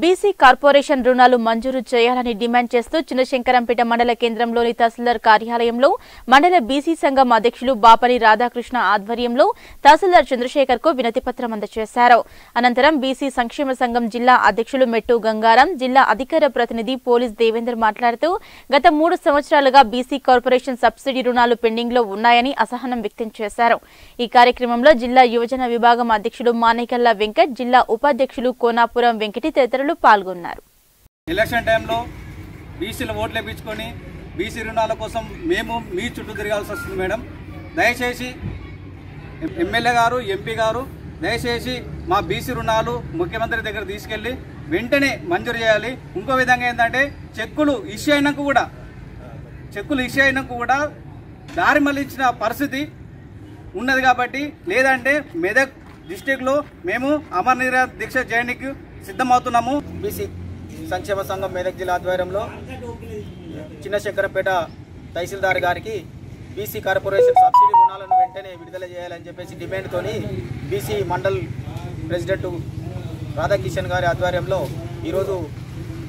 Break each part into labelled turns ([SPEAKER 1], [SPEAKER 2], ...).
[SPEAKER 1] BC corporation రుణాలు మంజూరు చేయాలని డిమాండ్ చేస్తూ చిన్నశంకరంపేట మండల కేంద్రంలోని తహసీల్దార్ కార్యాలయంలో మండల బీసీ సంఘం అధ్యక్షులు బాపరి రాధాకృష్ణ ఆధ్వర్యంలో తహసీల్దార్ చంద్రశేఖర్కు వినతిపత్రం అందజేశారు. అనంతరం బీసీ సంక్షేమ సంఘం జిల్లా అధ్యక్షులు మెట్టు గంగారం జిల్లా అధికార ప్రతినిధి పోలీస్ దేవేందర్ మాట్లాడుతూ గత మూడు సంవత్సరాలుగా బీసీ కార్పొరేషన్ సబ్సిడీ రుణాలు పెండింగ్లో ఉన్నాయని అసహనం వ్యక్తం చేశారు. ఈ కార్యక్రమంలో జిల్లా యువజన విభాగం అధ్యక్షులు మానేకల్లా వెంకట్ జిల్లా ఉపాధ్యక్షులు కోనాపురం వెంకటి తదితరులు పాల్గొన్నారు.
[SPEAKER 2] ఎలక్షన్ టైంలో బీసీలు ఓట్లు వేయించుకొని బీసీ రుణాల కోసం మేము మీ చుట్టూ తిరగాల్సి వస్తుంది మేడం. దయచేసి ఎమ్మెల్యే గారు ఎంపీ గారు దయచేసి మా బీసీ రుణాలు ముఖ్యమంత్రి దగ్గర తీసుకెళ్ళి వెంటనే మంజూరు చేయాలి. ఇంకో విధంగా ఏంటంటే చెక్కులు ఇష్యూ అయినాక కూడా చెక్కులు ఇష్యూ అయినాక కూడా దారి మళ్ళించిన పరిస్థితి ఉన్నది కాబట్టి లేదంటే మెదక్ డిస్టిక్లో మేము అమర్ నిరా దీక్ష చేయడానికి సిద్ధమవుతున్నాము.
[SPEAKER 3] బీసీ సంక్షేమ సంఘం మేదక్ జిల్లా ఆధ్వర్యంలో చిన్నశంకరపేట తహసీల్దార్ గారికి బీసీ కార్పొరేషన్ సబ్సిడీ రుణాలను వెంటనే విడుదల చేయాలని చెప్పేసి డిమాండ్తోని బీసీ మండల్ ప్రెసిడెంట్ రాధాకిషన్ గారి ఆధ్వర్యంలో ఈరోజు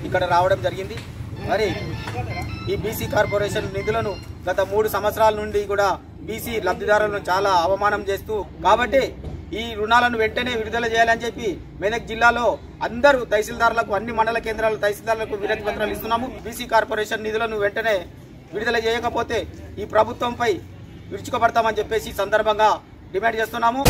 [SPEAKER 3] ఇక్కడ రావడం జరిగింది. మరి ఈ బీసీ కార్పొరేషన్ నిధులను గత మూడు సంవత్సరాల నుండి కూడా బీసీ లబ్ధిదారులను చాలా అవమానం చేస్తూ కాబట్టి ఈ రుణాలను వెంటనే విడుదల చేయాలని చెప్పి మెదక్ జిల్లాలో అందరూ తహసీల్దారులకు అన్ని మండల కేంద్రాల తహసీల్దారులకు వినతి పత్రాలు ఇస్తున్నాము. బీసీ కార్పొరేషన్ నిధులను వెంటనే విడుదల చేయకపోతే ఈ ప్రభుత్వంపై విరుచుకుపడతామని చెప్పేసి సందర్భంగా డిమాండ్ చేస్తున్నాము.